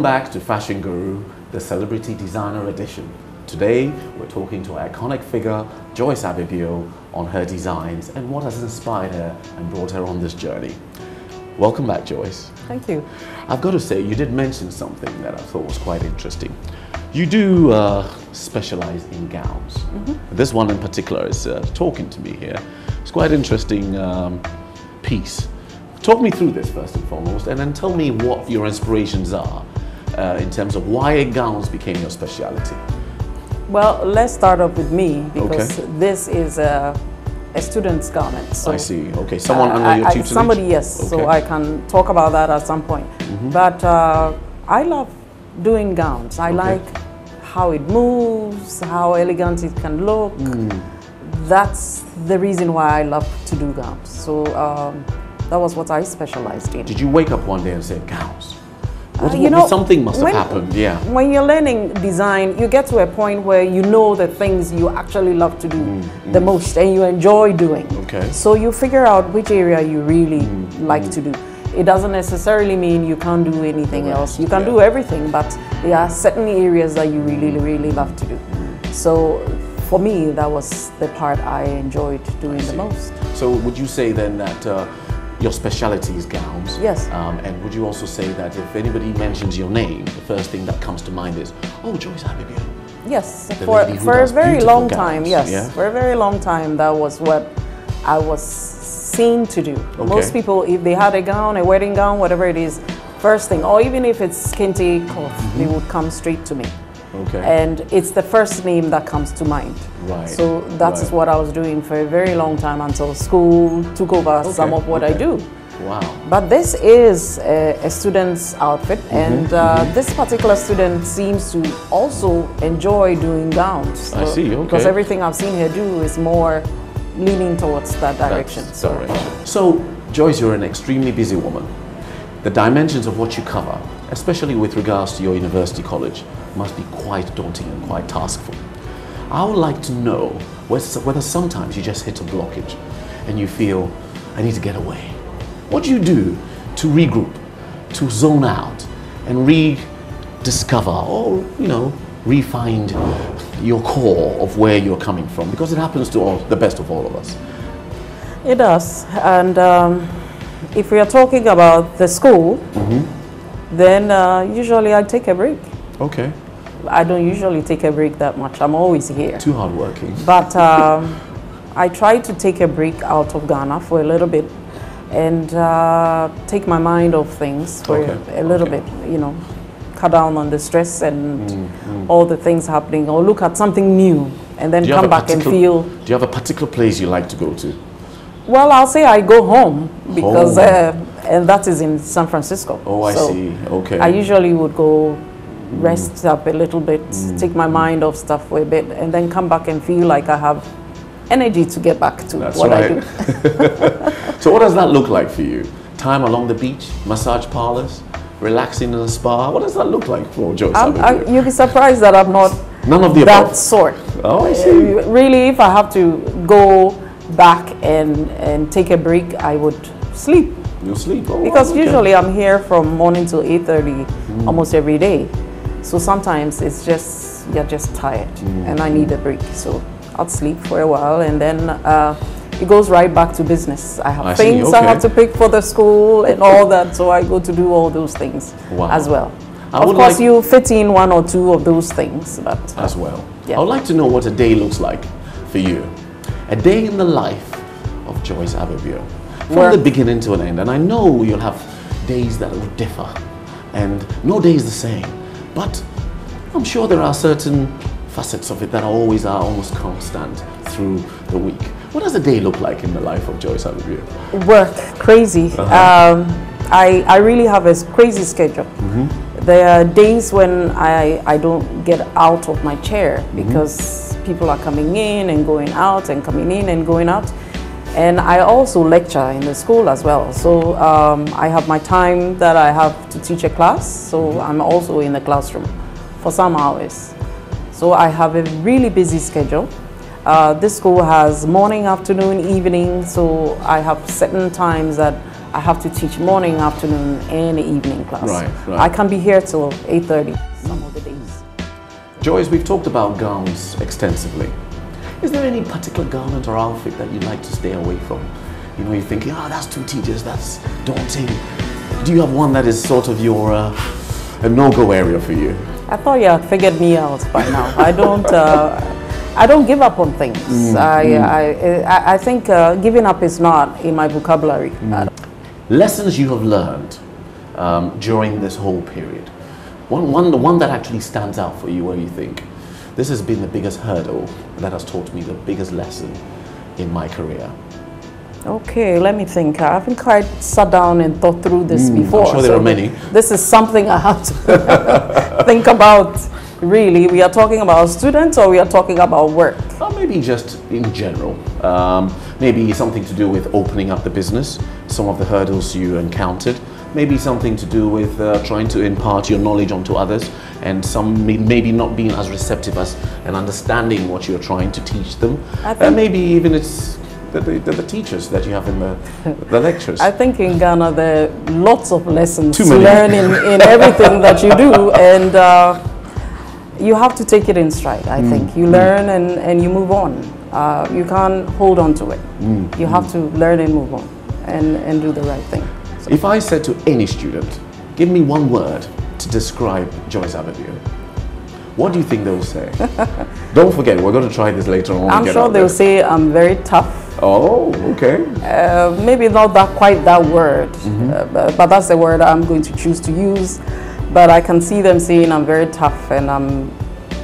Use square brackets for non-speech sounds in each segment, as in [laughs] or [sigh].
Welcome back to Fashion Guru, the Celebrity Designer Edition. Today, we're talking to iconic figure Joyce Ababio on her designs and what has inspired her and brought her on this journey. Welcome back, Joyce. Thank you. I've got to say, you did mention something that I thought was quite interesting. You do uh, specialize in gowns. Mm -hmm. This one in particular is uh, talking to me here. It's quite interesting um, piece. Talk me through this first and foremost, and then tell me what your inspirations are uh, in terms of why gowns became your specialty. Well, let's start off with me because okay. this is a, a student's garment. So, I see. Okay, someone uh, under your tutelage? Somebody, yes. Okay. So I can talk about that at some point. Mm -hmm. But uh, I love doing gowns. I okay. like how it moves, how elegant it can look. Mm. That's the reason why I love to do gowns. So um, that was what I specialized in. Did you wake up one day and say, gowns? What, uh, you know, something must have happened, yeah. When you're learning design, you get to a point where you know the things you actually love to do mm, mm. the most and you enjoy doing. Okay. So you figure out which area you really mm, like mm. to do. It doesn't necessarily mean you can't do anything else. You can yeah. do everything, but there are certain areas that you really, really love to do. Mm. So for me, that was the part I enjoyed doing I the most. So would you say then that uh, your specialty is gowns. Yes. Um, and would you also say that if anybody mentions your name, the first thing that comes to mind is, oh, Joyce Ababio. Yes, for, for a very long gowns. time, yes. Yeah? For a very long time, that was what I was seen to do. Okay. Most people, if they had a gown, a wedding gown, whatever it is, first thing, or even if it's kente cloth, mm -hmm. they would come straight to me. Okay. And it's the first name that comes to mind. Right. So that's right. what I was doing for a very long time until school took over okay. some of what okay. I do. Wow. But this is a, a student's outfit, mm -hmm. and uh, mm -hmm. this particular student seems to also enjoy doing gowns. So, I see, okay. Because everything I've seen her do is more leaning towards that direction. That's So. direction. So, Joyce, you're an extremely busy woman. The dimensions of what you cover, especially with regards to your university college, must be quite daunting and quite taskful. I would like to know whether sometimes you just hit a blockage and you feel, I need to get away. What do you do to regroup, to zone out, and rediscover or, you know, refind your core of where you're coming from? Because it happens to all, the best of all of us. It does. And um, if we are talking about the school, mm -hmm. then uh, usually I take a break. Okay. I don't usually take a break that much. I'm always here. Too hardworking. But um, I try to take a break out of Ghana for a little bit and uh, take my mind off things for okay. a little okay. bit, you know, cut down on the stress and mm, mm. all the things happening or look at something new and then come back and feel. Do you have a particular place you like to go to? Well, I'll say I go home because, home. Uh, and that is in San Francisco. Oh, I so see. Okay. I usually would go rest up a little bit, mm. take my mind off stuff for a bit, and then come back and feel like I have energy to get back to That's what right. I do. [laughs] so what does that look like for you? Time along the beach, massage parlors, relaxing in a spa? What does that look like for Joyce? You'll be surprised that I'm not None of the that above. sort. Oh, I see. Really, if I have to go back and, and take a break, I would sleep. You'll sleep? Oh, because okay. usually I'm here from morning till 8.30 mm. almost every day. So sometimes it's just, you're just tired mm. and I need a break. So I'll sleep for a while and then uh, it goes right back to business. I have I things okay. I have to pick for the school and all that. So I go to do all those things wow. as well. I of course, like you fit in one or two of those things, but uh, as well. Yeah. I would like to know what a day looks like for you. A day in the life of Joyce Ababio, from Work. the beginning to an end. And I know you'll have days that will differ, and no day is the same. But I'm sure there are certain facets of it that always are almost constant through the week. What does a day look like in the life of Joyce Ababio? Work, crazy. Uh -huh. um, I, I really have a crazy schedule. Mm -hmm. There are days when I, I don't get out of my chair mm -hmm. because people are coming in and going out and coming in and going out. And I also lecture in the school as well. So um, I have my time that I have to teach a class. So I'm also in the classroom for some hours. So I have a really busy schedule. Uh, this school has morning, afternoon, evening. So I have certain times that I have to teach morning, afternoon, and evening class. Right, right. I can be here till 8.30 some of the days. Joyce, we've talked about gowns extensively. Is there any particular garment or outfit that you like to stay away from? You know, you're thinking, oh, that's too tedious, that's daunting. Do you have one that is sort of your uh, a no-go area for you? I thought you had figured me out by now. I don't. Uh, I don't give up on things. Mm, I, I, I, I think uh, giving up is not in my vocabulary. Mm. Lessons you have learned um, during this whole period. One, one, the one that actually stands out for you, where you think this has been the biggest hurdle that has taught me the biggest lesson in my career. Okay, let me think. I haven't quite sat down and thought through this Mm, before. I'm sure there are many. This is something I have to [laughs] think about. Really, we are talking about students or we are talking about work. Or maybe just in general. Um, maybe something to do with opening up the business, some of the hurdles you encountered. Maybe something to do with uh, trying to impart your knowledge onto others and some may- maybe not being as receptive as and understanding what you're trying to teach them. I Uh, maybe even it's the, the, the teachers that you have in the, the [laughs] lectures. I think in Ghana there are lots of lessons to learn in, in [laughs] everything that you do, and uh, you have to take it in stride. I Mm. think you learn and, and you move on. Uh, you can't hold on to it. Mm. You have to learn and move on, and, and do the right thing. If I said to any student, give me one word to describe Joyce Ababio, what do you think they'll say? [laughs] Don't forget, we're going to try this later on. I'm sure they'll there. say I'm very tough. Oh, okay. Uh, maybe not that quite that word, Mm-hmm. uh, but, but that's the word I'm going to choose to use. But I can see them saying I'm very tough and I'm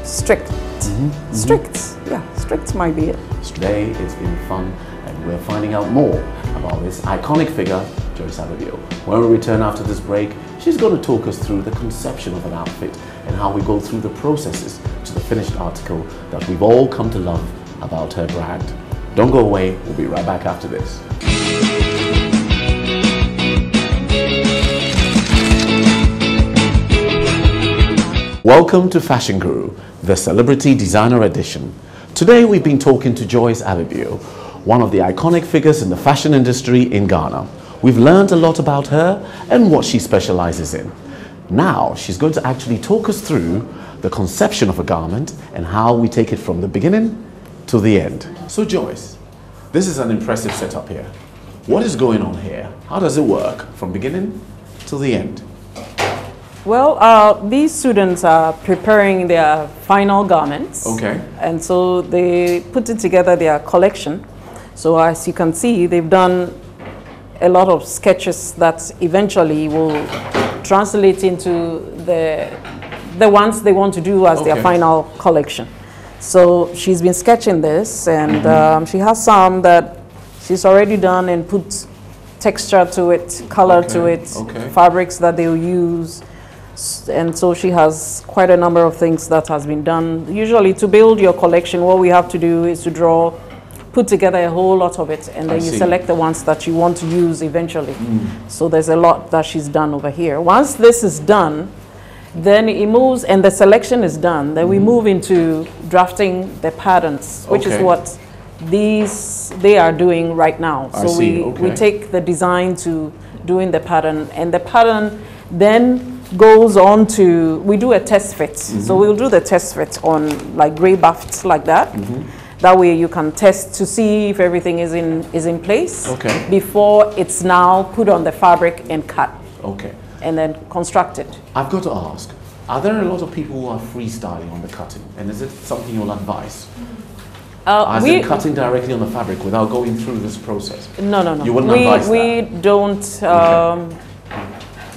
strict. Mm-hmm. Strict, yeah, strict might be it. Today it's been fun and we're finding out more about this iconic figure, Joyce Ababio. When we return after this break, she's going to talk us through the conception of an outfit and how we go through the processes to the finished article that we've all come to love about her brand. Don't go away, we'll be right back after this. Welcome to Fashion Guru, the Celebrity Designer Edition. Today we've been talking to Joyce Ababio, one of the iconic figures in the fashion industry in Ghana. We've learned a lot about her and what she specializes in. Now she's going to actually talk us through the conception of a garment and how we take it from the beginning to the end. So Joyce, this is an impressive setup here. What is going on here? How does it work from beginning to the end? Well, uh, these students are preparing their final garments. Okay. And so they put it together their collection. So as you can see, they've done a lot of sketches that eventually will translate into the the ones they want to do as their final collection. So she's been sketching this, and um, she has some that she's already done and put texture to it, color to it, okay. fabrics that they'll use. S- And so she has quite a number of things that has been done. Usually to build your collection, what we have to do is to draw, put together a whole lot of it, and I then you see. select the ones that you want to use eventually. So there's a lot that she's done over here. Once this is done, then it moves and the selection is done. Then we move into drafting the patterns, which Okay. is what these they are doing right now. I So see, we, we take the design to doing the pattern, and the pattern then goes on to we do a test fit. Mm-hmm. So we'll do the test fit on like gray bafts like that. Mm-hmm. That way you can test to see if everything is in is in place Okay. before it's now put on the fabric and cut Okay. and then constructed. I've got to ask, are there a lot of people who are freestyling on the cutting? And is it something you'll advise? Uh, As we, in cutting directly on the fabric without going through this process? no, no, no. You wouldn't we, advise we don't um,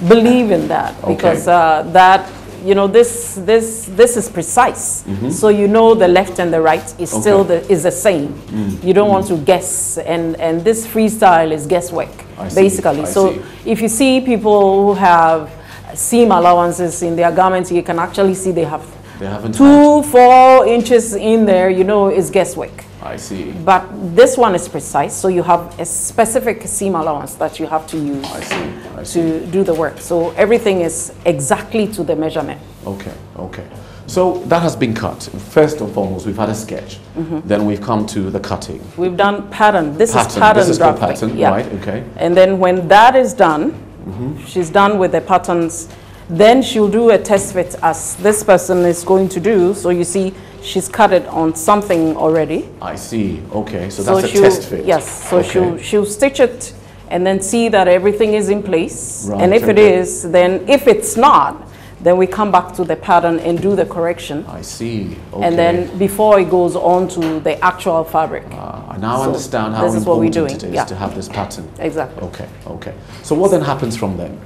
believe in that Okay. because uh, that you know this this this is precise. So you know the left and the right is still. Okay. Mm. the, is the same. You don't want to guess, and and this freestyle is guesswork I basically. So see. if you see people who have seam allowances in their garments, you can actually see they have They two, four inches in there. You know, is guesswork. I see. But this one is precise, so you have a specific seam allowance that you have to use I see. I see. to do the work. So everything is exactly to the measurement. Okay, okay. So that has been cut. First and foremost, we've had a sketch. Mm-hmm. Then we've come to the cutting. We've done pattern. This Pattern. is pattern This is drafting. pattern, yeah. right, okay. And then when that is done, mm-hmm. she's done with the patterns, then she'll do a test fit as this person is going to do. So you see, she's cut it on something already. I see. Okay, so that's a test fit. Yes, so Okay. she'll, she'll stitch it and then see that everything is in place. Right, and if it okay. is, then if it's not, then we come back to the pattern and do the correction. I see. Okay. And then before it goes on to the actual fabric. Ah, I now So understand how this is what we're important doing, it is yeah. to have this pattern. Exactly. Okay, okay. So what then happens from then?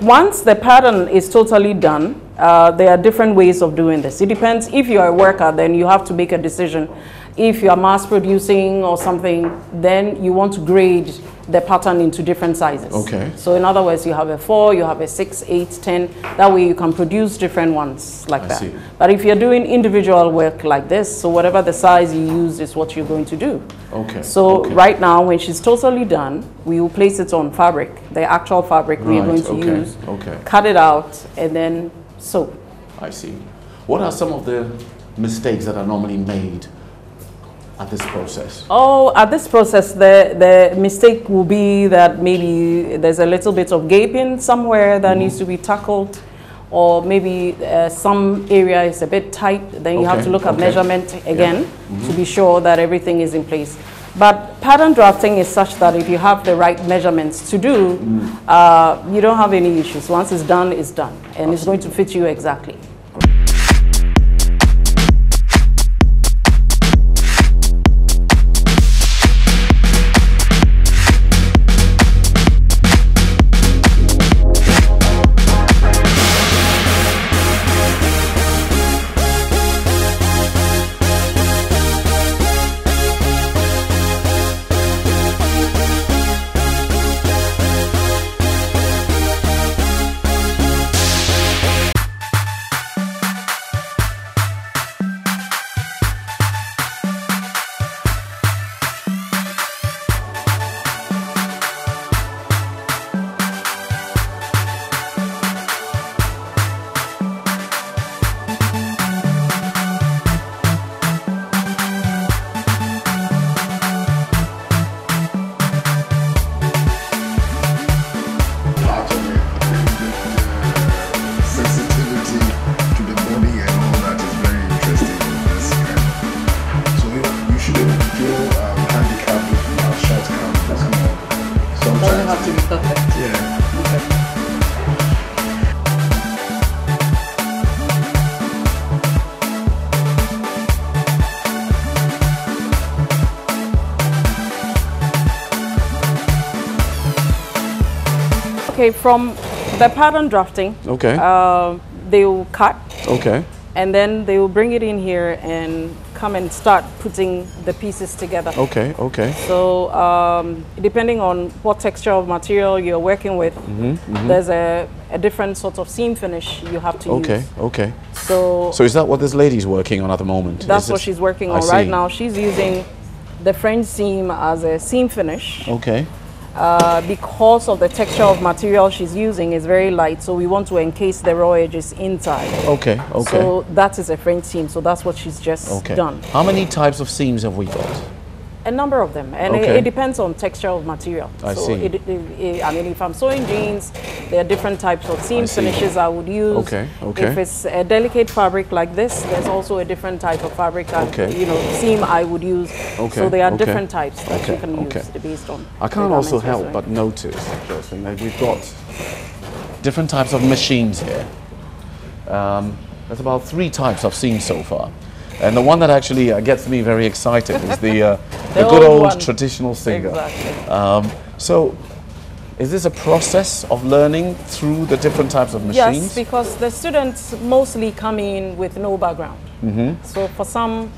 Once the pattern is totally done, uh, there are different ways of doing this. It depends. If you're a worker, then you have to make a decision. If you are mass producing or something, then you want to grade the pattern into different sizes. Okay. So in other words, you have a 4, you have a 6, 8, 10. That way you can produce different ones like I that. see. But if you're doing individual work like this, so whatever the size you use is what you're going to do. Okay. So okay. right now, when she's totally done, we will place it on fabric, the actual fabric we are going to okay, use, okay. cut it out, and then sew. I see. What are some of the mistakes that are normally made at this process? Oh, at this process, the, the mistake will be that maybe there's a little bit of gaping somewhere that needs to be tackled, or maybe uh, some area is a bit tight. Then you have to look at okay. measurement again to be sure that everything is in place. But pattern drafting is such that if you have the right measurements to do, uh, you don't have any issues. Once it's done, it's done, and it's going to fit you exactly. Okay, from the pattern drafting, Okay. uh, they will cut okay. and then they will bring it in here and come and start putting the pieces together. Okay. Okay. So um, depending on what texture of material you're working with, Mm-hmm, there's a, a different sort of seam finish you have to Okay. use. Okay. okay. So, So is that what this lady's working on at the moment? that's Is what she's working I on right see. now. She's using the French seam as a seam finish. Okay. Uh, because of the texture of material she's using is very light, so we want to encase the raw edges inside. Okay. Okay. So that is a French seam, so that's what she's just okay. done. How many types of seams have we got? A number of them, and Okay. it, it depends on texture of material. I so see. It, it, I mean, if I'm sewing jeans, there are different types of seam I finishes I would use. Okay, okay. If it's a delicate fabric like this, there's also a different type of fabric that, Okay. you know, seam I would use. Okay, So there are okay. different types that Okay, you can okay. use based on. I can't also help but notice, that we've got different types of machines here. Um, there's about three types I've seen so far. And the one that actually uh, gets me very excited is the, uh, [laughs] the, The good old old traditional singer. Exactly. Um, so, is this a process of learning through the different types of machines? Yes, because the students mostly come in with no background. Mm-hmm. So for some,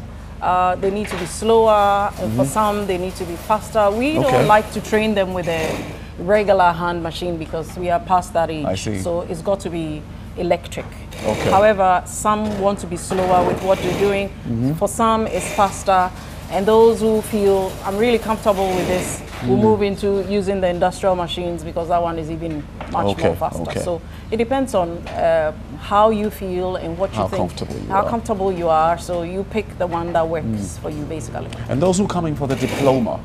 uh, they need to be slower, and for some, they need to be faster. We Mm-hmm. Okay. don't like to train them with a regular hand machine because we are past that age. I see. So it's got to be electric. Okay. However, some want to be slower with what you're doing. Mm-hmm. For some, it's faster. And those who feel, I'm really comfortable with this, We'll move into using the industrial machines because that one is even much Okay, more faster. okay. So it depends on uh, how you feel and what you How think, comfortable you how are. comfortable you are. So you pick the one that works Mm. for you, basically. And those who are coming for the diploma,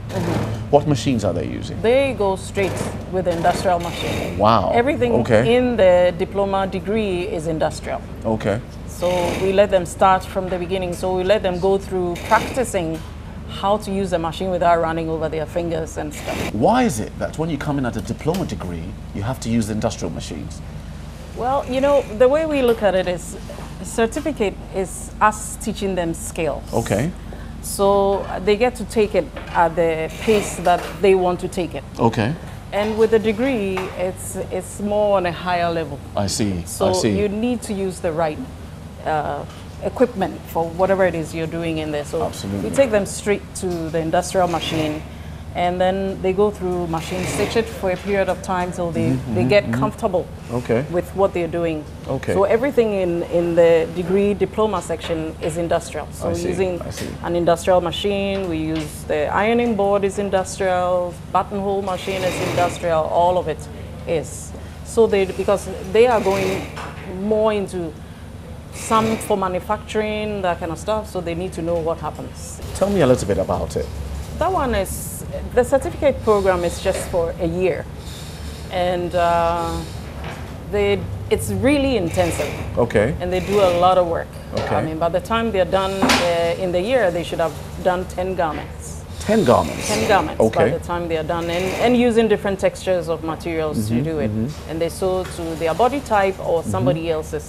what machines are they using? They go straight with the industrial machine. Wow. Everything Okay. in the diploma degree is industrial. Okay. So we let them start from the beginning. So we let them go through practicing how to use the machine without running over their fingers and stuff. Why is it that when you come in at a diploma degree, you have to use industrial machines? Well, you know, the way we look at it is certificate is us teaching them skills. Okay. So they get to take it at the pace that they want to take it. Okay. And with a degree, it's it's more on a higher level. I see. So I see. you need to use the right uh, equipment for whatever it is you're doing in there. So Absolutely. we take them straight to the industrial machine, and then they go through machine stitch it for a period of time till they, they get comfortable Mm-hmm, Okay. with what they're doing. Okay. So everything in, in the degree diploma section is industrial. So I we're see, using an industrial machine, we use the ironing board is industrial, buttonhole machine is industrial, all of it is. So they because they are going more into some for manufacturing, that kind of stuff, so they need to know what happens. Tell me a little bit about it. That one is the certificate program is just for a year, and uh, they it's really intensive, Okay. and they do a lot of work. Okay. I mean, by the time they're done uh, in the year, they should have done ten garments. Ten garments. 10 garments Okay. by the time they are done and, and using different textures of materials Mm-hmm, to do it and they sew to their body type or somebody Mm-hmm. else's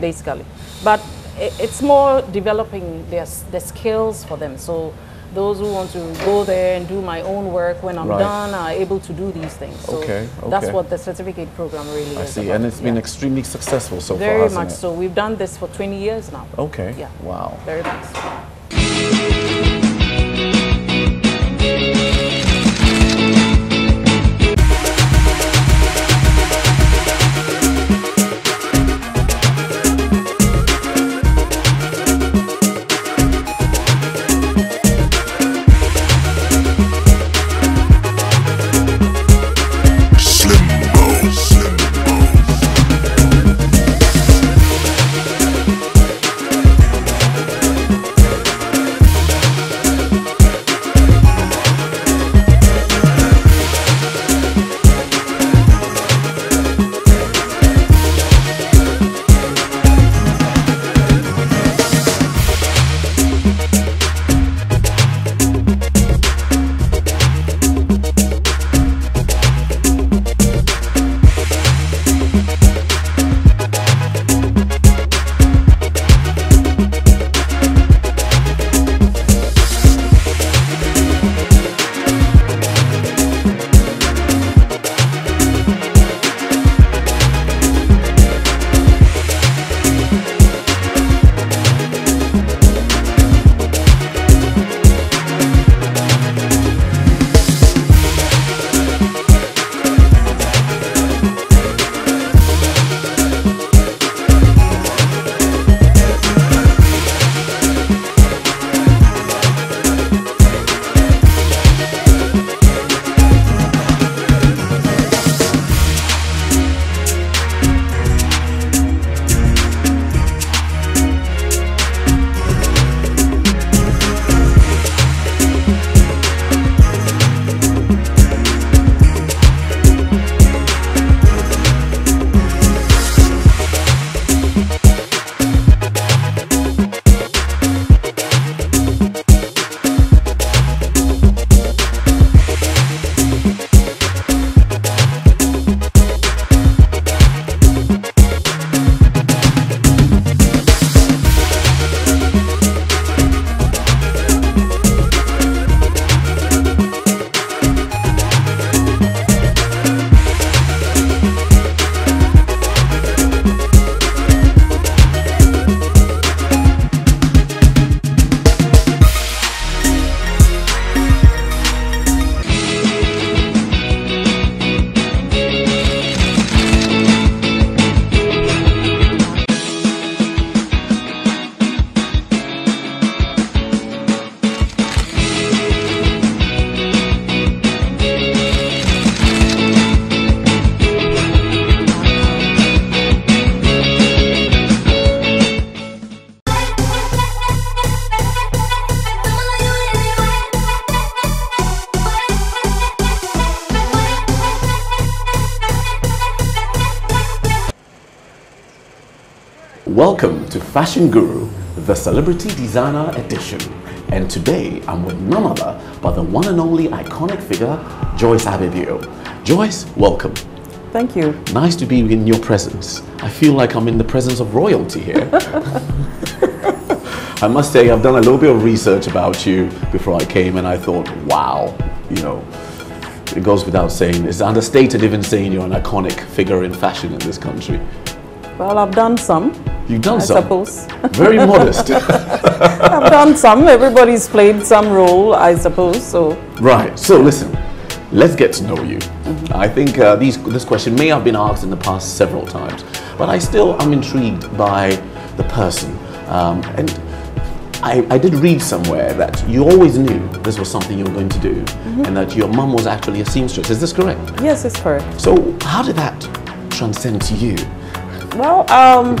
basically but it's more developing their, s- the skills for them so those who want to go there and do my own work when I'm Right. done are able to do these things so Okay, that's what the certificate program really I is see. about. And it's been extremely successful so far, very much it? so we've done this for 20 years now Okay. Yeah. Wow. very much Fashion Guru, the Celebrity Designer Edition. And today I'm with none other but the one and only iconic figure, Joyce Ababio. Joyce, welcome. Thank you. Nice to be in your presence. I feel like I'm in the presence of royalty here. [laughs] I must say, I've done a little bit of research about you before I came, and I thought, wow, you know, it goes without saying. It's understated even saying you're an iconic figure in fashion in this country. Well, I've done some. You've done I some. suppose. Very modest. [laughs] I've done some. Everybody's played some role, I suppose. So Right. So listen, let's get to know you. I think uh, these, this question may have been asked in the past several times, but I still am intrigued by the person. Um, and I, I did read somewhere that you always knew this was something you were going to do, and that your mum was actually a seamstress. Is this correct? yes, it's correct. So how did that transcend to you? Well, um,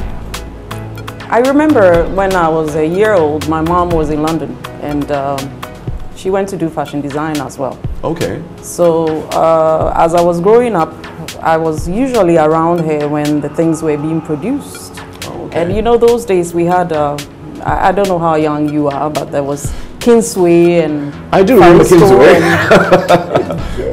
I remember when I was a year old, my mom was in London, and um, she went to do fashion design as well. Okay. So uh, as I was growing up, I was usually around her when the things were being produced. Oh, okay. And you know, those days we had, uh, I, I don't know how young you are, but there was Kingsway and I do remember Kingsway. [laughs]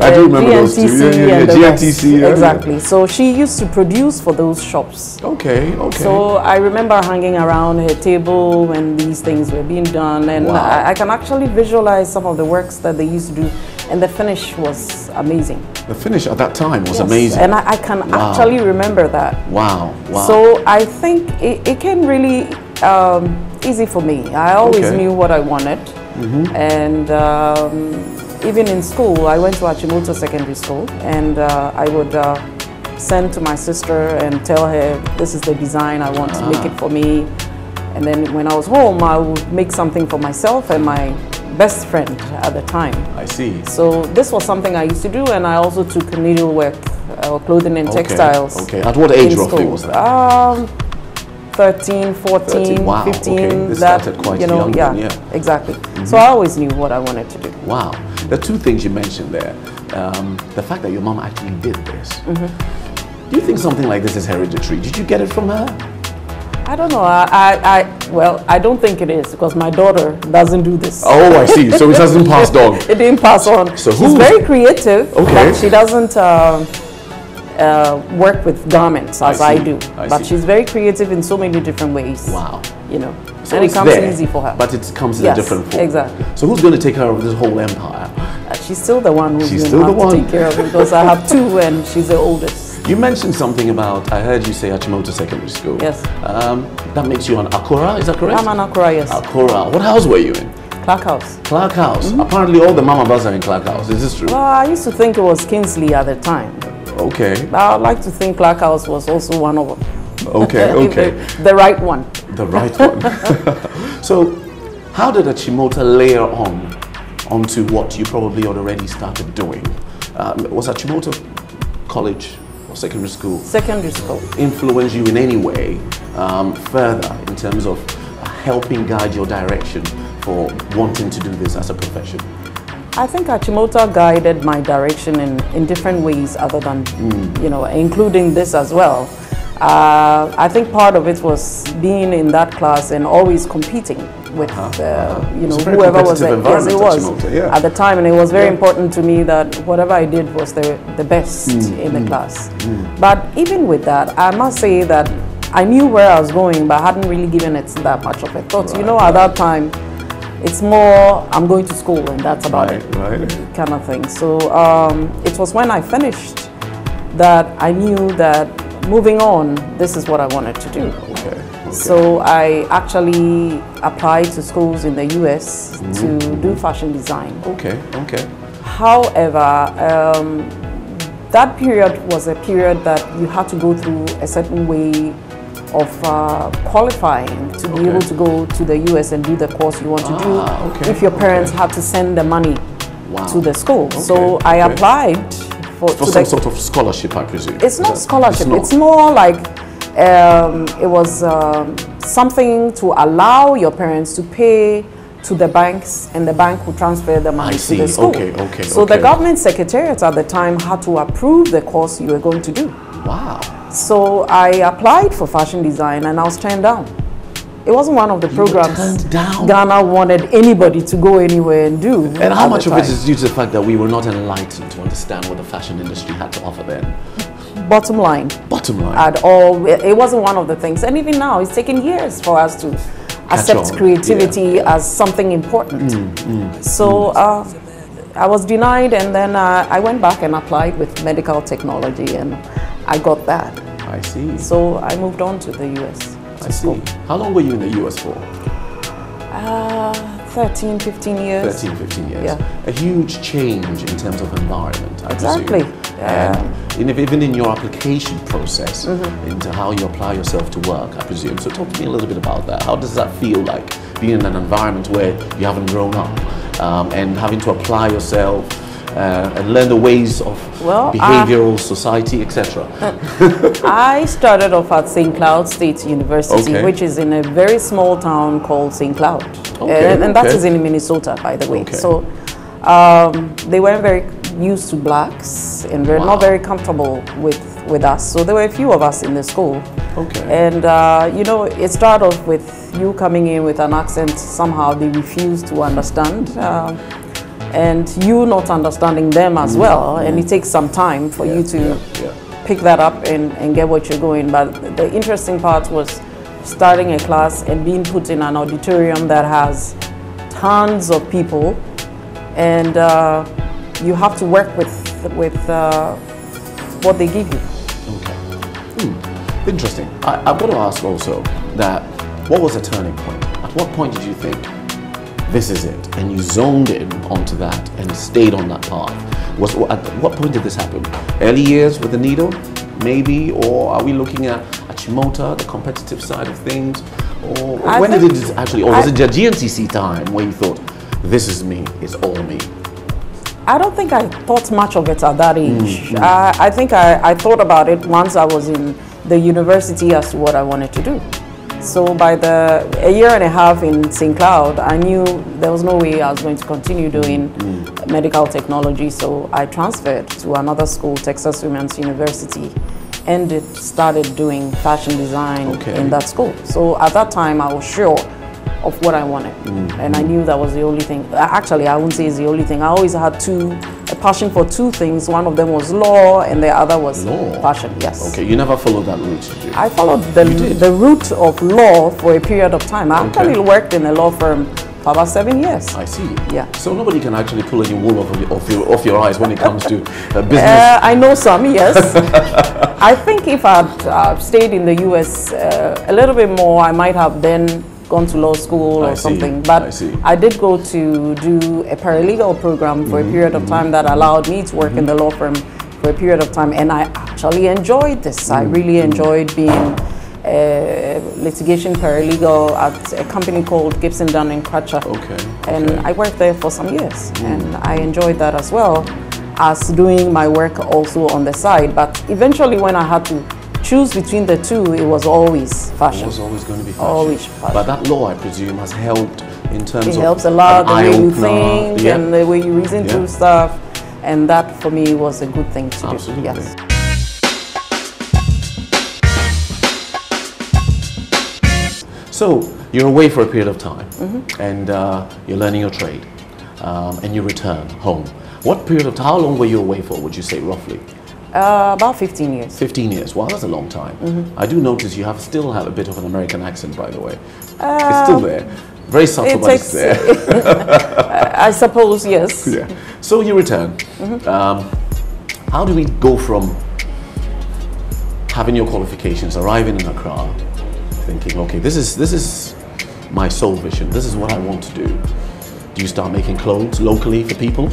I do remember those two. Yeah, yeah, yeah. the rest. GNTC. yeah, yeah. Exactly. So she used to produce for those shops. Okay. Okay. So I remember hanging around her table when these things were being done, and Wow. I, I can actually visualize some of the works that they used to do, and the finish was amazing. the finish at that time was Yes, amazing. And I, I can Wow. actually remember that. wow. Wow. So I think it, it came really um, easy for me. I always Okay. knew what I wanted. And um, even in school, I went to Achimota Secondary School and uh, I would uh, send to my sister and tell her, this is the design, I want to make it for me. And then when I was home, I would make something for myself and my best friend at the time. I see. So this was something I used to do, and I also took needlework uh, or clothing and Okay, textiles. okay. At what age roughly school. was that? Um, 13, 14, 13, wow, 15. okay. This that, started quite you know, young yeah, then, yeah. Mm-hmm. exactly. So I always knew what I wanted to do. Wow. There are two things you mentioned there. Um, the fact that your mom actually did this. Mm-hmm. Do you think something like this is hereditary? Did you get it from her? I don't know. I, I, I, well, I don't think it is because my daughter doesn't do this. Oh, I see. So it hasn't passed [laughs] on. It didn't pass on. So She's very creative, Okay. but she doesn't uh, uh, work with garments as I I, do. I but see. she's very creative in so many different ways. Wow. You know, So and it comes there, easy for her. But it comes in Yes, a different form. exactly. So who's going to take care of this whole empire? Uh, she's still the one who's She's going still to the have to one. take care of it because I have two and she's the oldest. You mentioned something about, I heard you say Achimota Secondary School. Yes. Um, that makes you an Akora, is that correct? I'm an Akora, yes. Akora. What house were you in? Clark House. Clark House. Mm-hmm. Apparently all the mama bus are in Clark House. Is this true? Well, I used to think it was Kingsley at the time. Okay. But I'd like to think Clark House was also one of them. Okay, [laughs] okay. the, the right one. The right one. [laughs] [laughs] so, how did Achimota layer on onto what you probably had already started doing? Um, was Achimota College or secondary school Secondary school. influence you in any way um, further in terms of helping guide your direction for wanting to do this as a profession? I think Achimota guided my direction in, in different ways other than, Mm. you know, including this as well. Uh, I think part of it was being in that class and always competing with, uh, you know, whoever was there. Yes, it was at yeah. at the time, and it was very Yeah. important to me that whatever I did was the, the best Mm, in the class. But even with that, I must say that I knew where I was going, but I hadn't really given it that much of a thought. you know, at that time, it's more I'm going to school and that's about it right. kind of thing. So um, it was when I finished that I knew that moving on, this is what I wanted to do. Okay. So I actually applied to schools in the US to Mm-hmm. do fashion design. okay. Okay. However, um, that period was a period that you had to go through a certain way of uh, qualifying to be Okay. able to go to the US and do the course you want to Ah, do. okay, If your parents okay. had to send the money Wow. to the school. so I applied for, For some the, sort of scholarship, I presume. It's not that- scholarship. not? It's, more like um, it was um, something to allow your parents to pay to the banks, and the bank would transfer the money I to see. the school. Okay, okay, So the government secretariat at the time had to approve the course you were going to do. Wow. So I applied for fashion design and I was turned down. It wasn't one of the were programs? Ghana wanted anybody to go anywhere and do. And how much of it is due to the fact that we were not enlightened to understand what the fashion industry had to offer then? Bottom line? Bottom line. at all. It wasn't one of the things. And even now, it's taken years for us to accept on, creativity yeah, Mm, as something important. so uh, I was denied, and then uh, I went back and applied with medical technology, and I got that. I see. So I moved on to the US. I see. How long were you in the US for? Uh, 13, 15 years. 13, 15 years. Yeah. A huge change in terms of environment, I Exactly. presume. And in, even in your application process Mm-hmm. into how you apply yourself to work, I presume. So talk to me a little bit about that. How does that feel like being in an environment where you haven't grown up um, and having to apply yourself uh, and learn the ways of Well, uh, behavioral society, etc. [laughs] I started off at St. Cloud State University, Okay. which is in a very small town called St. Cloud. Okay, and, and okay. is in Minnesota, by the way. So um, they weren't very used to blacks and were Wow. not very comfortable with, with us. So there were a few of us in the school. Okay. And, uh, you know, it started off with you coming in with an accent somehow they refused to understand. Um and you not understanding them as well. And it takes some time for you to yeah, yeah. pick that up and, and get what you're going. But the interesting part was starting a class and being put in an auditorium that has tons of people, and uh, you have to work with with uh, what they give you. Okay. Hmm. Interesting. I, I've got to ask also that what was the turning point? At what point did you think this is it, and you zoned in onto that and stayed on that path? Was at what point did this happen? Early years with the needle, maybe, or are we looking at Achimota, the competitive side of things, or I when did it actually, or was I- it the GNTC time where you thought this is me, it's all me? I don't think I thought much of it at that age. Mm, I, I think I, I thought about it once I was in the university as to what I wanted to do. So by the a year and a half in St. Cloud, I knew there was no way I was going to continue doing Mm. medical technology. So I transferred to another school, Texas Women's University, and it started doing fashion design Okay. in that school. So at that time, I was sure of what I wanted, Mm. and I knew that was the only thing. Actually, I wouldn't say it's the only thing. I always had two a passion for two things. One of them was law, and the other was Law? fashion. Yes. Okay, you never followed that route, did you? I followed the, the route of law for a period of time. I Okay. actually worked in a law firm for about seven years. I see. Yeah. So nobody can actually pull any wool off, of your, off, your, off your eyes when it comes to uh, business. Uh, I know some, yes. [laughs] I think if I'd uh, stayed in the US uh, a little bit more, I might have then gone to law school I or see, something. But I see. did go to do a paralegal program for Mm-hmm, a period of time that allowed me to work in the law firm for a period of time. And I actually enjoyed this. I Mm-hmm, really enjoyed being a litigation paralegal at a company called Gibson Dunn and Crutcher. Okay, And okay. Mm. I worked there for some years, and I enjoyed that as well as doing my work also on the side. But eventually, when I had to choose between the two, it was always fashion. It was always going to be fashion. Always fashion. But that law, I presume, has helped in terms It of helps a lot the way you think Yeah. and the way you reason Yeah. through stuff, and that for me was a good thing to Absolutely. do. Yes. So you're away for a period of time, Mm-hmm. and uh, you're learning your trade, um, and you return home. What period of time, how long were you away for? Would you say roughly? Uh, about 15 years. 15 years. Wow, that's a long time. Mm-hmm. I do notice you have still have a bit of an American accent, by the way. it's still there, very subtle, Uh, it but it's takes- there. [laughs] I suppose yes. yeah. So you return. Mm-hmm. Um, how do we go from having your qualifications, arriving in Accra, thinking, okay, this is this is my sole vision. This is what I want to do. Do you start making clothes locally for people?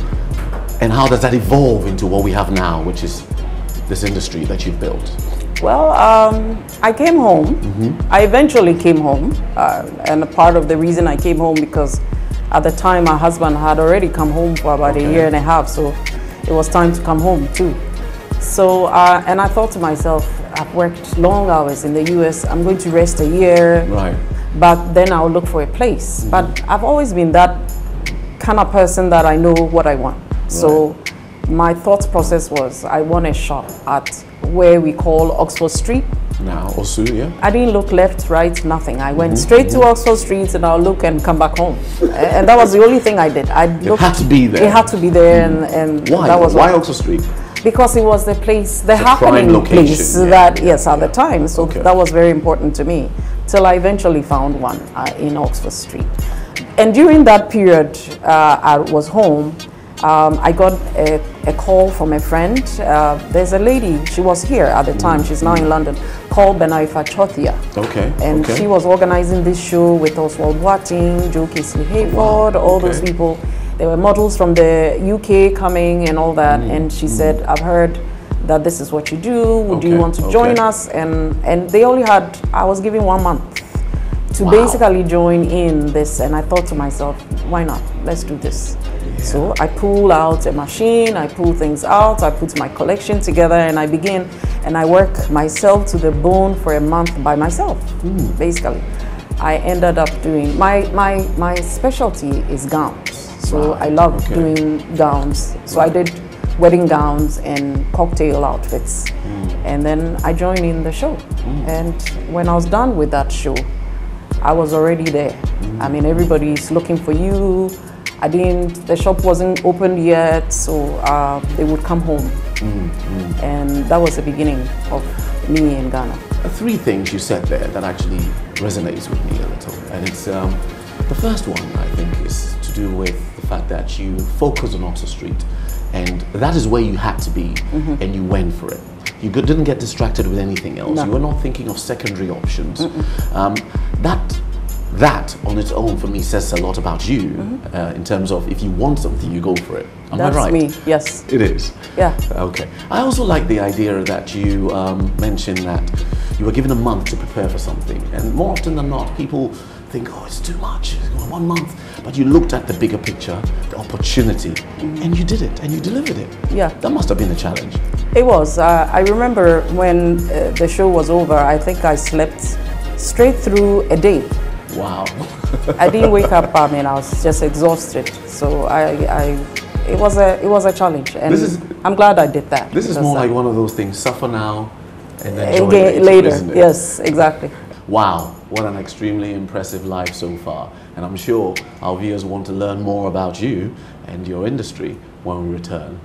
And how does that evolve into what we have now, which is this industry that you've built? Well, um, I came home. I eventually came home, uh, and a part of the reason I came home because at the time my husband had already come home for about Okay. a year and a half, so it was time to come home too. So, uh, and I thought to myself, I've worked long hours in the U.S. I'm going to rest a year, Right. but then I'll look for a place. But I've always been that kind of person that I know what I want. So my thought process was I want a shop at where we call Oxford Street. Now, Osu, yeah? I didn't look left, right, nothing. I Mm-hmm. went straight to Oxford Street and I'll look and come back home. and that was the only thing I did. I It had to be there. It had to be there, and, and Why? that was Why Oxford Street? because it was the place, the prime happening location, place yeah, that yes at the time. So Okay. that was very important to me. Till I eventually found one uh, in Oxford Street, and during that period, uh, I was home. Um, I got a, a call from a friend. Uh, there's a lady. She was here at the time. She's now in London. Called Benaifa Chothia. Okay. And okay. she was organizing this show with Ozwald Boateng, Joe Casely-Hayford, all those people. There were models from the UK coming and all that. Mm, And she said, I've heard that this is what you do. Would you want to join okay. us? And, and they only had, I was given one month to Wow. basically join in this. And I thought to myself, why not? Let's do this. So I pull out a machine, I pull things out, I put my collection together, and I begin and I work myself to the bone for a month by myself, Hmm. basically. I ended up doing my my my specialty is gowns. So Right, I love okay. doing gowns. So I did wedding gowns and cocktail outfits. Hmm. And then I joined in the show. And when I was done with that show, I was already there. Mm. I mean, everybody's looking for you. I didn't, the shop wasn't opened yet, so uh, they would come home. Mm, And that was the beginning of me in Ghana. Three things you said there that actually resonates with me a little, and it's um, the first one I think is to do with the fact that you focus on Oxford Street, and that is where you had to be, and you went for it. You didn't get distracted with anything else. No. You were not thinking of secondary options. Um, that that on its own for me says a lot about you uh, in terms of if you want something, you go for it. Am That's I right? me, yes. It is. Yeah. Okay. I also like the idea that you um, mentioned that you were given a month to prepare for something, and more often than not, people think, "Oh, it's too much. It's One month," but you looked at the bigger picture, the opportunity, and you did it, and you delivered it. Yeah. That must have been a challenge. It was. Uh, I remember when uh, the show was over, I think I slept straight through a day. Wow. I [laughs] didn't wake up. I mean, I was just exhausted. So I, I it was a, it was a challenge, and This is- I'm glad I did that. this is more like one of those things: suffer now, and then again, later. later. Yes, exactly. Wow, what an extremely impressive life so far. And I'm sure our viewers want to learn more about you and your industry when we return.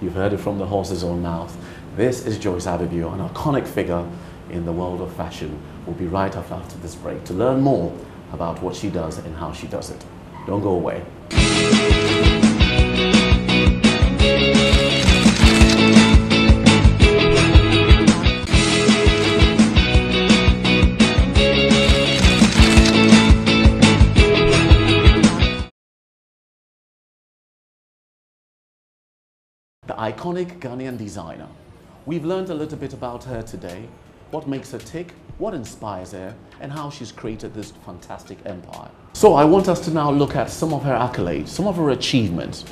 You've heard it from the horse's own mouth. This is Joyce Ababio, an iconic figure in the world of fashion. We'll be right off after this break to learn more about what she does and how she does it. Don't go away. The iconic Ghanaian designer. We've learned a little bit about her today, what makes her tick, what inspires her, and how she's created this fantastic empire. So I want us to now look at some of her accolades, some of her achievements.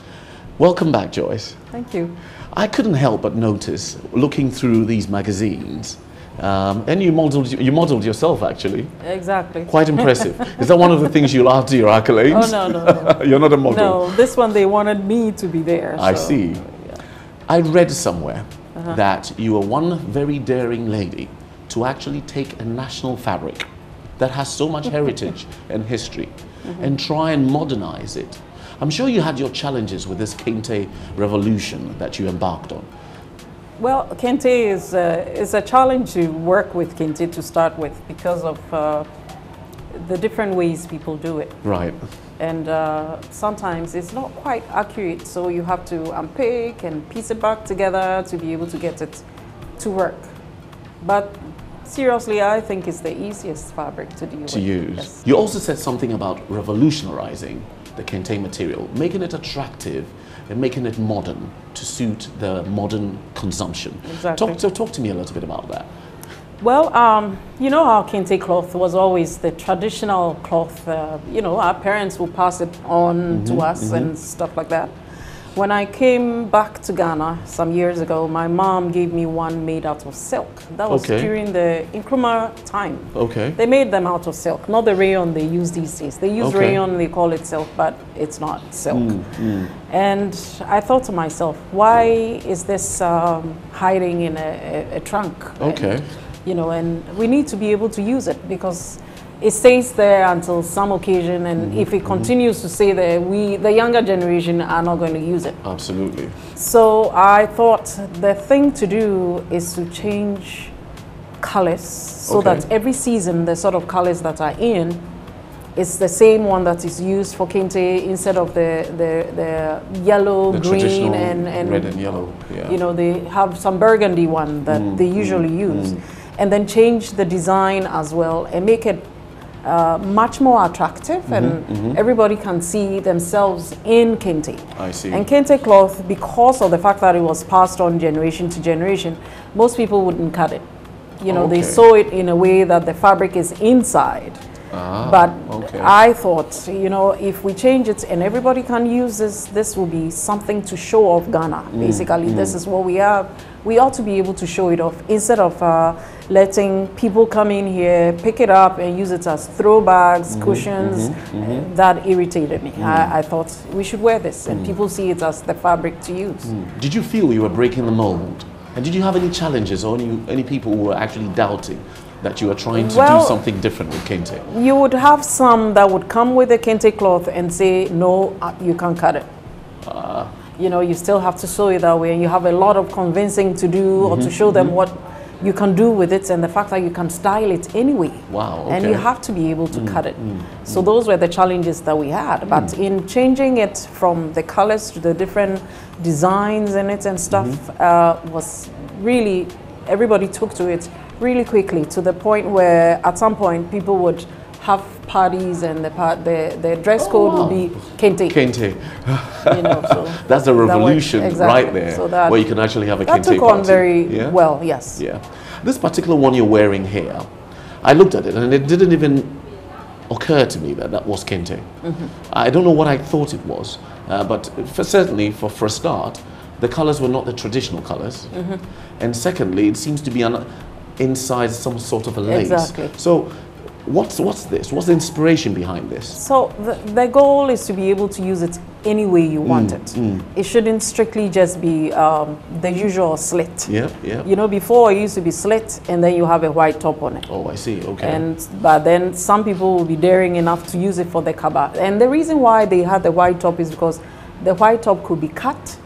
Welcome back, Joyce. Thank you. I couldn't help but notice, looking through these magazines, um, and you modeled, you modeled yourself actually. Exactly. Quite impressive. Is that one of the [laughs] things you'll add to your accolades? Oh no, no, no. [laughs] You're not a model. no, this one they wanted me to be there. I so, see. I read somewhere Uh-huh. that you were one very daring lady to actually take a national fabric that has so much [laughs] heritage and history Mm-hmm. and try and modernize it. I'm sure you had your challenges with this Kente revolution that you embarked on. Well, Kente is a, is a challenge to work with Kente to start with because of uh, the different ways people do it. Right. And uh, sometimes it's not quite accurate, so you have to unpick and piece it back together to be able to get it to work. But seriously, I think it's the easiest fabric to deal to with. use. Yes. You also said something about revolutionizing the Kente material, making it attractive and making it modern to suit the modern consumption. Exactly. Talk, so talk to me a little bit about that. Well, um, you know how kente cloth was always the traditional cloth. Uh, you know, our parents will pass it on Mm-hmm, to us and stuff like that. When I came back to Ghana some years ago, my mom gave me one made out of silk. That was Okay. during the Nkrumah time. Okay. They made them out of silk, not the rayon they use these days. They use Okay. rayon, they call it silk, but it's not silk. Mm, And I thought to myself, why is this um, hiding in a, a, a trunk? And, Okay. You know, and we need to be able to use it because it stays there until some occasion, and mm-hmm. if it mm-hmm. continues to stay there, we, the younger generation, are not going to use it. Absolutely. So I thought the thing to do is to change colors so Okay. that every season the sort of colors that are in is the same one that is used for kente instead of the, the, the yellow, The green, and, and red and yellow. Yeah. you know they have some burgundy one that Mm, they usually mm, use mm. And then change the design as well and make it uh, much more attractive Mm-hmm, and everybody can see themselves in kente I see. and kente cloth because of the fact that it was passed on generation to generation most people wouldn't cut it you know they sew it in a way that the fabric is inside Ah, but okay. I thought, you know, if we change it and everybody can use this, this will be something to show off Ghana. Mm, Basically, this is what we have. We ought to be able to show it off instead of uh, letting people come in here, pick it up, and use it as throwbacks, Mm-hmm, cushions. Uh, That irritated me. Mm. I, I thought we should wear this, and people see it as the fabric to use. Did you feel you were breaking the mold? And did you have any challenges or any, any people who were actually doubting that you were trying to Well- do something different with Kente? You would have some that would come with a kente cloth and say, no, uh, you can't cut it. you know, you still have to sew it that way, and you have a lot of convincing to do or to show them what you can do with it, and the fact that you can style it anyway. Wow, And you have to be able to mm, cut it. Mm, so mm. those were the challenges that we had. But in changing it from the colors to the different designs in it and stuff mm-hmm. uh, was really everybody took to it really quickly to the point where at some point people would have parties and the part the, the dress code wow. would be kente. Kente. You know, [laughs] so That's a that was- revolution exactly. right there, So that, where you can actually have a that Kente took party. on very yeah? well. Yes. Yeah. This particular one you're wearing here, I looked at it and it didn't even occur to me that that was Kente. Mm-hmm. I don't know what I thought it was, uh, but for certainly for, for a start, the colors were not the traditional colors. Mm-hmm. And secondly, it seems to be an, inside some sort of a lace. Exactly. So what's, what's this? What's the inspiration behind this? So the, the goal is to be able to use it any way you Mm, want it. It shouldn't strictly just be um, the usual slit. Yeah, yeah. You know, before it used to be slit and then you have a white top on it. Oh, I see. Okay. And but then some people will be daring enough to use it for the kaba. And the reason why they had the white top is because the white top could be cut,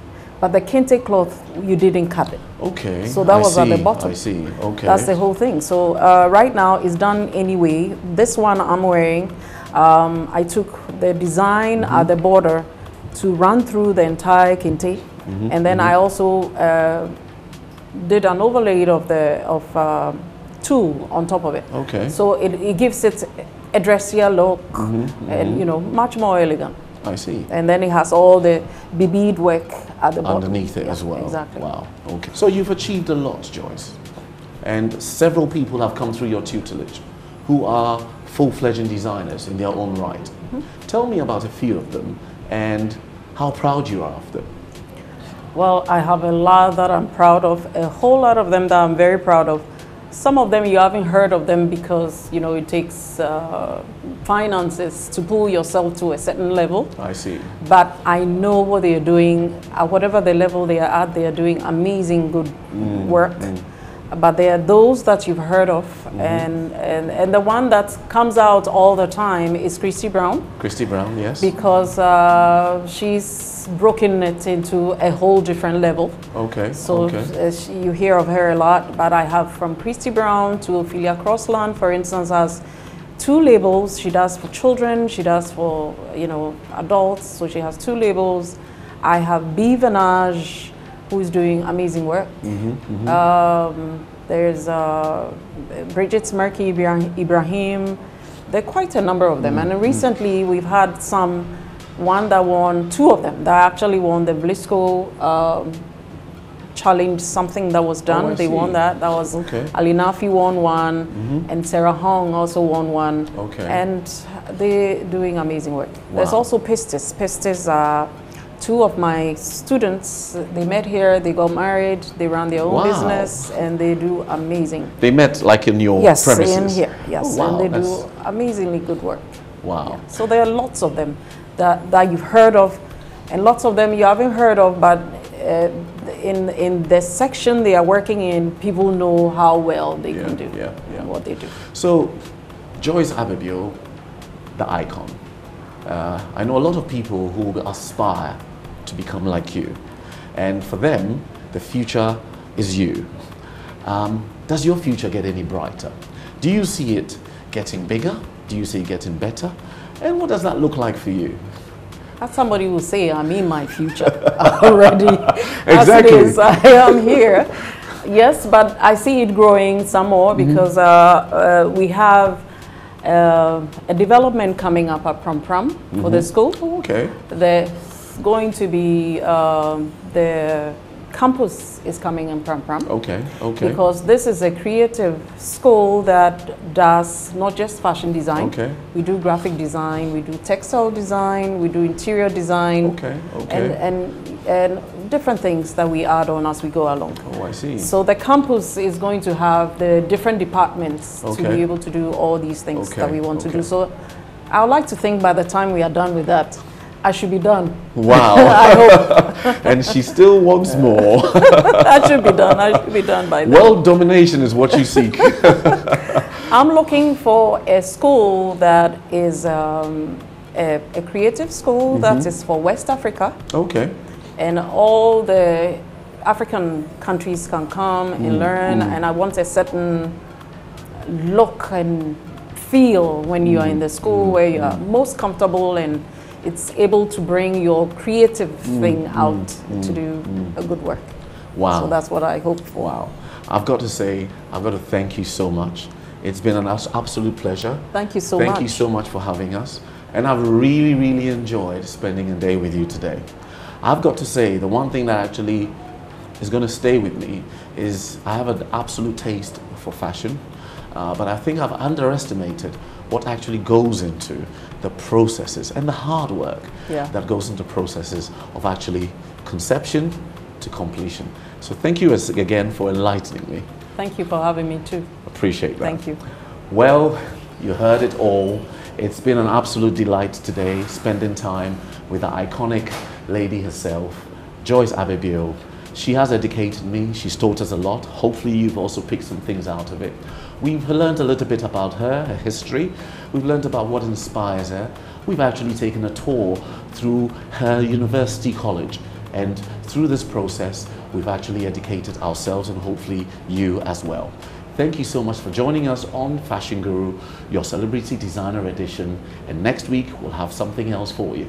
but the kente cloth you didn't cut it. okay. so that I was at the bottom. I see. Okay. That's the whole thing. So uh, right now it's done anyway. This one I'm wearing, um, I took the design Mm-hmm. at the border to run through the entire kente, Mm-hmm, and then I also uh, did an overlay of the of uh, tulle on top of it. Okay. So it, it gives it a dressier look, Mm-hmm, and you know much more elegant. I see. And then it has all the bead work at the bottom. underneath it Yeah, as well. Exactly. Wow. Okay. So you've achieved a lot, Joyce, and several people have come through your tutelage, who are full-fledged designers in their own right. Mm-hmm. Tell me about a few of them and how proud you are of them. Well, I have a lot that I'm proud of, a whole lot of them that I'm very proud of. Some of them you haven't heard of them because you know it takes uh, finances to pull yourself to a certain level. I see. But I know what they are doing. At whatever the level they are at, they are doing amazing good mm, work. Mm. But there are those that you've heard of, and, and and the one that comes out all the time is Christie Brown Christie Brown, yes. because uh, she's broken it into a whole different level. okay. So okay. uh, she, you hear of her a lot, but I have from Christie Brown to Ophelia Crossland, for instance, has two labels. She does for children, she does for you know adults. So she has two labels. I have B Vanage, who is doing amazing work. Um, there's uh, Bridget Smirky Ibrahim. There are quite a number of them, and recently we've had some. One that won, two of them that actually won the Blisco um, challenge, something that was done. Oh, they won that. That was Okay. Alinafi won one, and Sarah Hong also won one. Okay. And they're doing amazing work. There's also Pistis. Pistis are two of my students, they met here, they got married, they run their own Wow. business, and they do amazing. They met like in your yes, premises? in here, yes, Oh, wow, and they that's- do amazingly good work. Wow. So there are lots of them that, that you've heard of, and lots of them you haven't heard of, but uh, in, in the section they are working in, people know how well they Yeah, can do yeah, yeah. what they do. So, Joyce Ababio, the icon. Uh, I know a lot of people who aspire to become like you, and for them, the future is you. Um, does your future get any brighter? Do you see it getting bigger? Do you see it getting better? And what does that look like for you? As somebody will say, I'm in my future [laughs] already. Exactly. [laughs] As it is, I am here. Yes, but I see it growing some more Mm-hmm. because uh, uh, we have uh, a development coming up at Prampram for the school. Oh, okay. There's going to be um, the campus is coming in Prampram Okay. Okay. because this is a creative school that does not just fashion design. Okay. We do graphic design, we do textile design, we do interior design, Okay. okay. and, and and different things that we add on as we go along. Oh, I see. So the campus is going to have the different departments to be able to do all these things that we want to do. So I would like to think by the time we are done with that, I should be done. Wow. [laughs] I hope [laughs] and she still wants more. [laughs] I should be done. I should be done by then. World domination is what you seek. I'm looking for a school that is um, a, a creative school that Mm-hmm. is for West Africa, okay. And all the African countries can come Mm, and learn. And I want a certain look and feel when you are Mm, in the school where you are most comfortable and it's able to bring your creative Mm, thing out to do a good work. Wow. So that's what I hope for. Wow. I've got to say, I've got to thank you so much. It's been an absolute pleasure. Thank you so thank much. Thank you so much for having us. And I've really, really enjoyed spending a day with you today. I've got to say, the one thing that actually is going to stay with me is I have an absolute taste for fashion, uh, but I think I've underestimated what actually goes into the processes and the hard work Yeah. that goes into processes of actually conception to completion. So thank you again for enlightening me. Thank you for having me too. Appreciate that. Thank you. Well, you heard it all. It's been an absolute delight today spending time with the iconic lady herself, Joyce Ababio. She has educated me, she's taught us a lot. Hopefully, you've also picked some things out of it. We've learned a little bit about her, her history. We've learned about what inspires her. We've actually taken a tour through her university college. And through this process, we've actually educated ourselves and hopefully you as well. Thank you so much for joining us on Fashion Guru, your celebrity designer edition. And next week, we'll have something else for you.